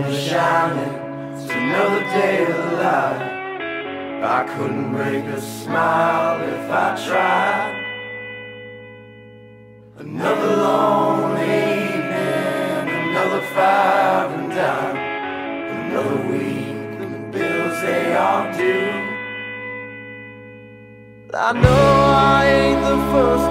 sun is shining, it's another day alive. I couldn't break a smile if I tried. Another lonely evening, another five and dime, another week, and the bills they are due. I know I ain't the first